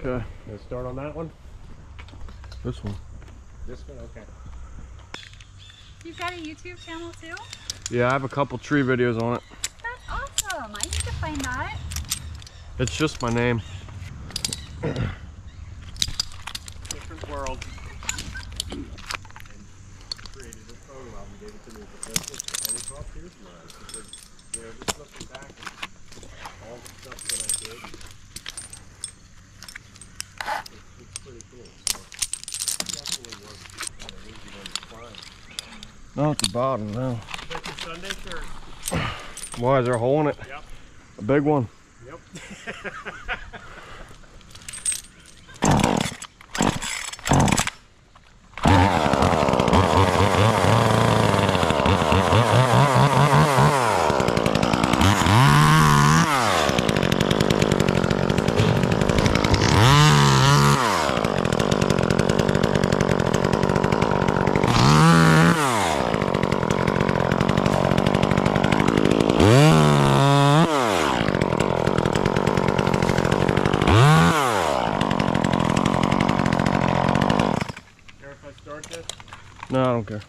Okay. Let's start on that one. This one. This one, okay. You've got a YouTube channel too? Yeah, I have a couple tree videos on it. That's awesome. I need to find that. It's just my name. Different world. and created a photo album, gave it to me for Christmas, and it brought tears to my eyes because, you know, just looking back at all the stuff that I did, it's, it's pretty cool. So, it's definitely worth uh, an easy one to find. No, at the bottom now. Sunday shirt. Why is there a hole in it? Yep. A big one. Yep. Care if I start this? No, I don't care.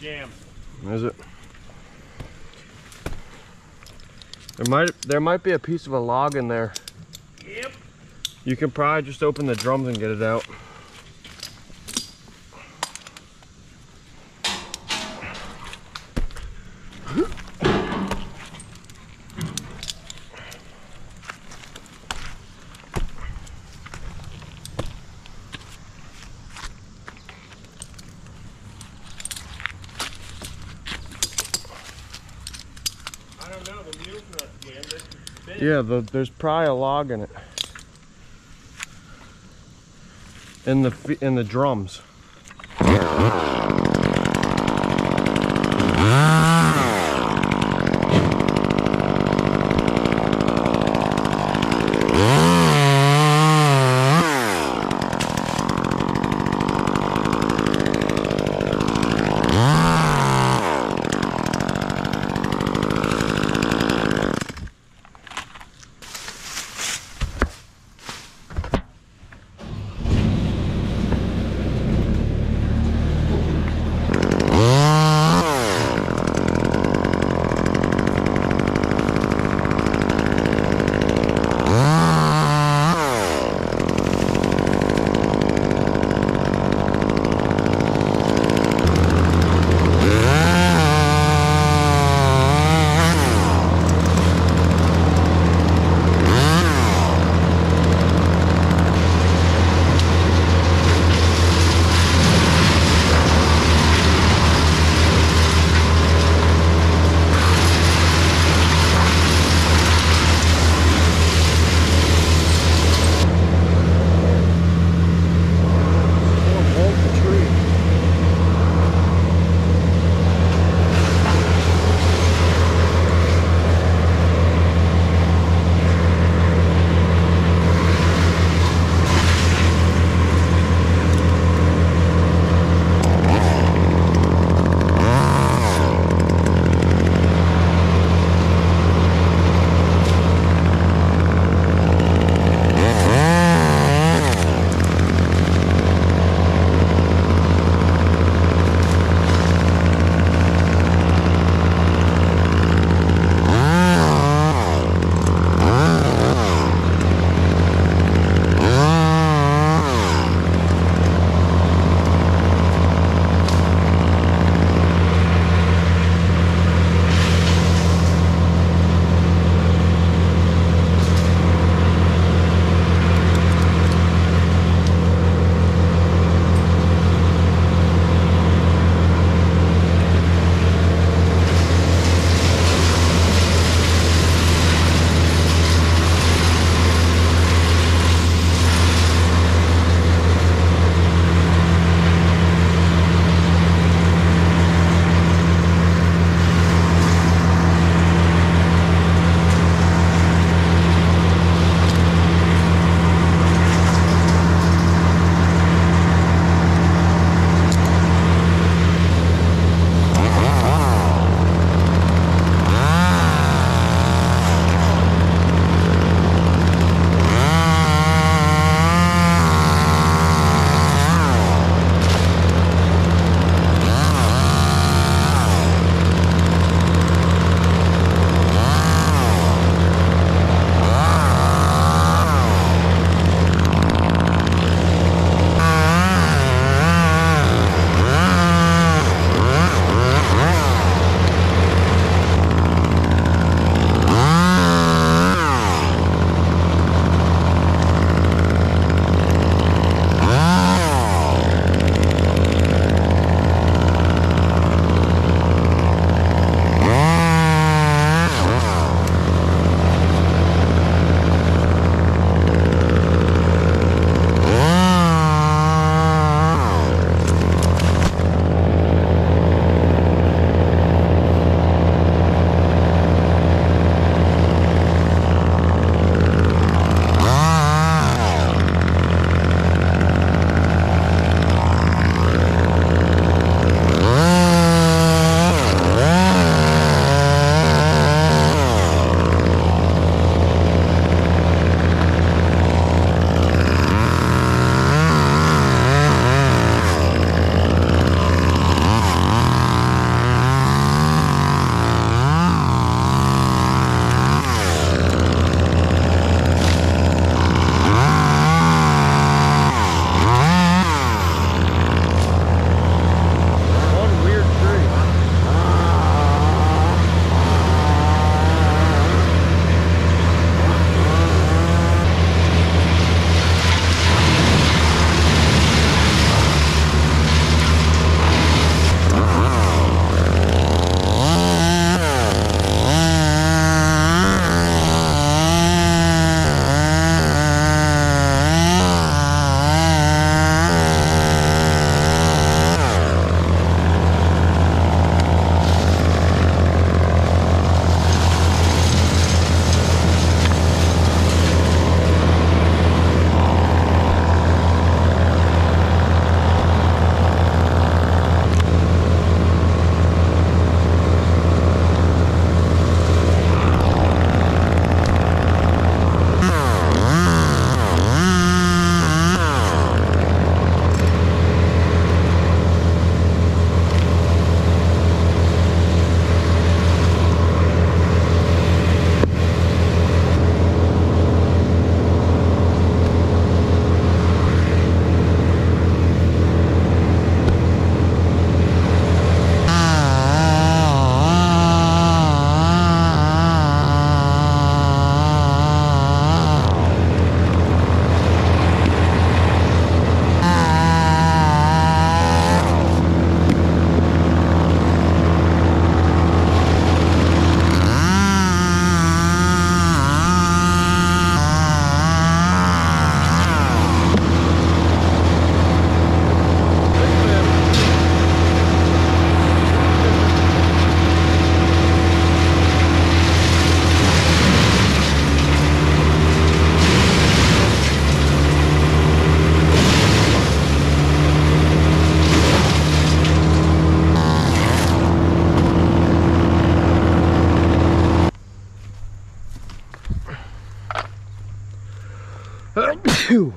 Jam. Is it? There might there might be a piece of a log in there. Yep. You can probably just open the drums and get it out. I don't know, the mule's not jammed. This is big. Yeah, the, there's probably a log in it. In the in the drums. two.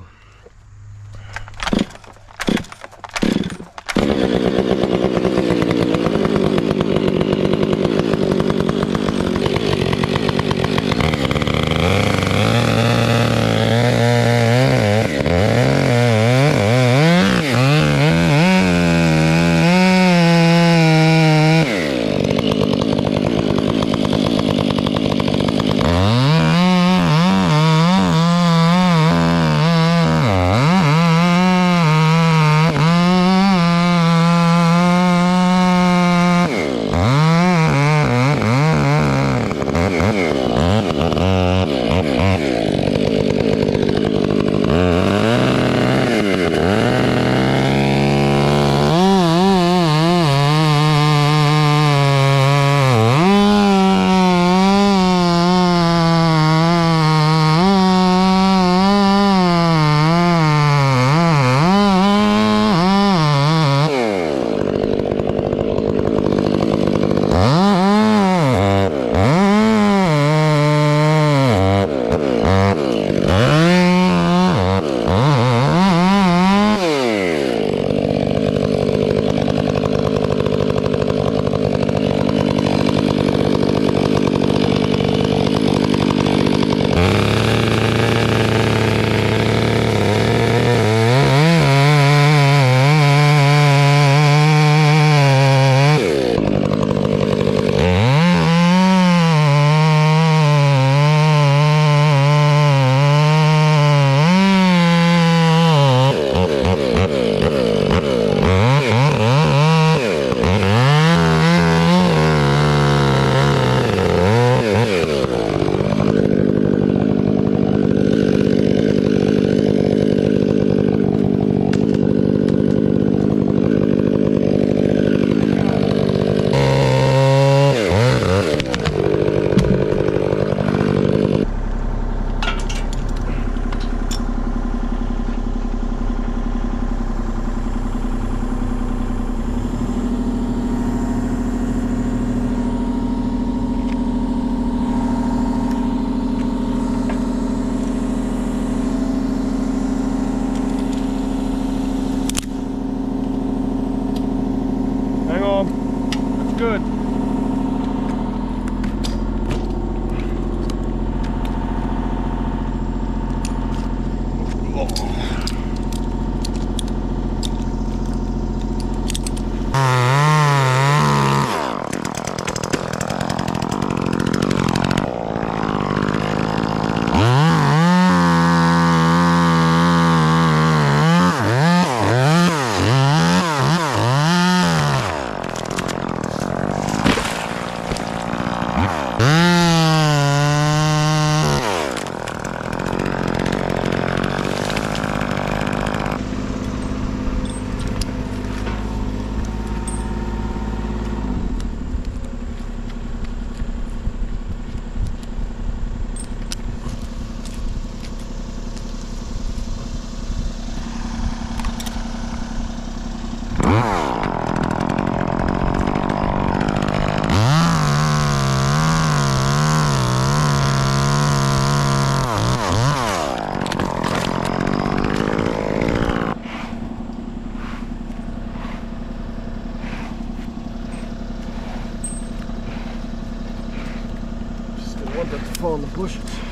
In the bushes.